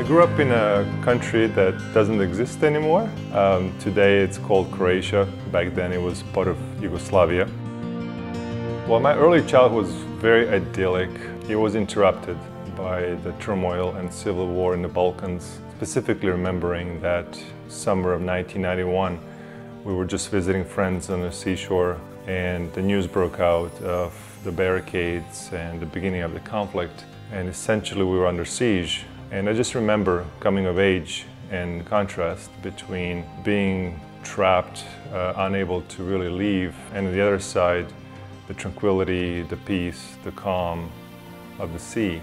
I grew up in a country that doesn't exist anymore. Um, today it's called Croatia. Back then it was part of Yugoslavia. Well, my early childhood was very idyllic. It was interrupted by the turmoil and civil war in the Balkans, specifically remembering that summer of 1991, we were just visiting friends on the seashore and the news broke out of the barricades and the beginning of the conflict. And essentially we were under siege and I just remember coming of age and contrast between being trapped, uh, unable to really leave, and on the other side, the tranquility, the peace, the calm of the sea.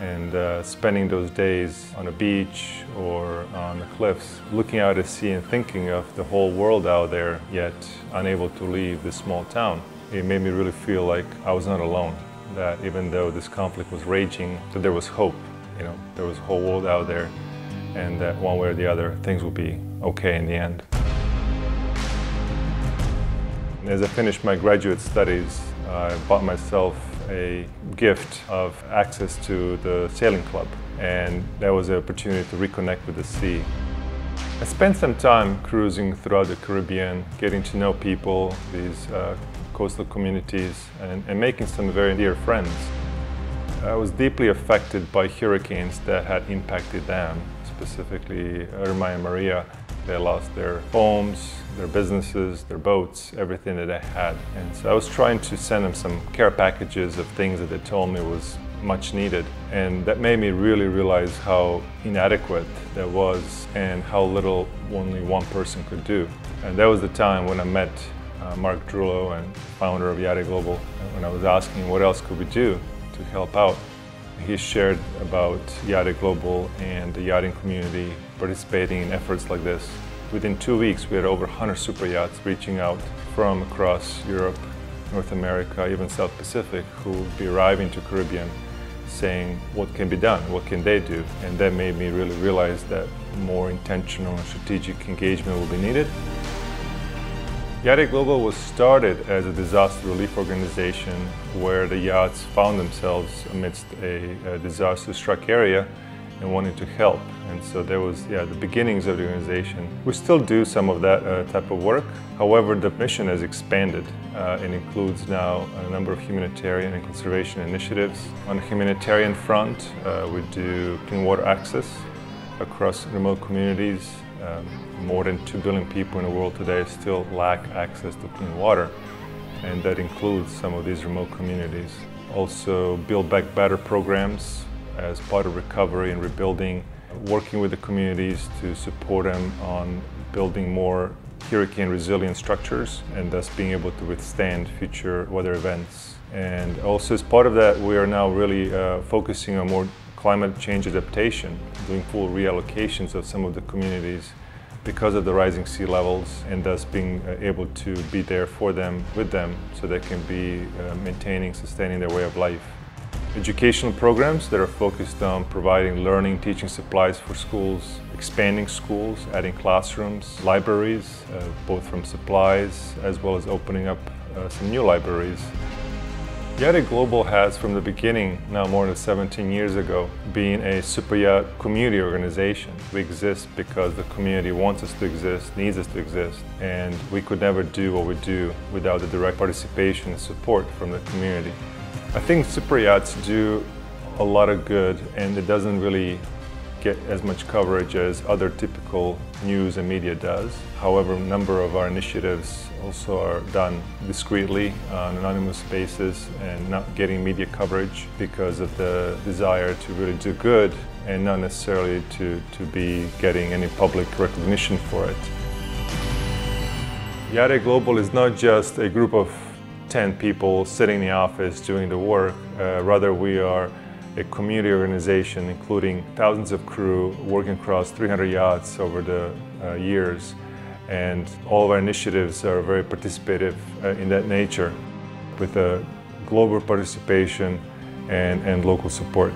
And uh, spending those days on a beach or on the cliffs, looking out at sea and thinking of the whole world out there, yet unable to leave this small town. It made me really feel like I was not alone, that even though this conflict was raging, that there was hope you know, there was a whole world out there and that one way or the other, things would be okay in the end. As I finished my graduate studies, I bought myself a gift of access to the sailing club and that was an opportunity to reconnect with the sea. I spent some time cruising throughout the Caribbean, getting to know people, these uh, coastal communities, and, and making some very dear friends. I was deeply affected by hurricanes that had impacted them, specifically Irma and Maria. They lost their homes, their businesses, their boats, everything that they had. And so I was trying to send them some care packages of things that they told me was much needed. And that made me really realize how inadequate that was and how little only one person could do. And that was the time when I met uh, Mark Drewelow and founder of YachtAid Global, when I was asking what else could we do to help out. He shared about YachtAid Global and the yachting community participating in efforts like this. Within two weeks, we had over 100 super yachts reaching out from across Europe, North America, even South Pacific, who would be arriving to Caribbean saying what can be done, what can they do. And that made me really realize that more intentional and strategic engagement will be needed. YachtAid Global was started as a disaster relief organization where the yachts found themselves amidst a, a disaster-struck area and wanted to help. And so there was yeah, the beginnings of the organization. We still do some of that uh, type of work. However, the mission has expanded uh, and includes now a number of humanitarian and conservation initiatives. On the humanitarian front, uh, we do clean water access across remote communities um, more than 2 billion people in the world today still lack access to clean water, and that includes some of these remote communities. Also, Build Back Better programs as part of recovery and rebuilding, working with the communities to support them on building more hurricane resilient structures and thus being able to withstand future weather events. And also as part of that, we are now really uh, focusing on more climate change adaptation, doing full reallocations of some of the communities because of the rising sea levels and thus being uh, able to be there for them, with them, so they can be uh, maintaining, sustaining their way of life. Educational programs that are focused on providing learning, teaching supplies for schools, expanding schools, adding classrooms, libraries, uh, both from supplies as well as opening up uh, some new libraries. YachtAid Global has, from the beginning, now more than 17 years ago, been a super yacht community organization. We exist because the community wants us to exist, needs us to exist, and we could never do what we do without the direct participation and support from the community. I think super yachts do a lot of good, and it doesn't really get as much coverage as other typical news and media does. However, a number of our initiatives also are done discreetly on an anonymous basis and not getting media coverage because of the desire to really do good and not necessarily to, to be getting any public recognition for it. YachtAid Global is not just a group of 10 people sitting in the office doing the work, uh, rather we are a community organization including thousands of crew working across 300 yachts over the uh, years and all of our initiatives are very participative uh, in that nature with a global participation and, and local support.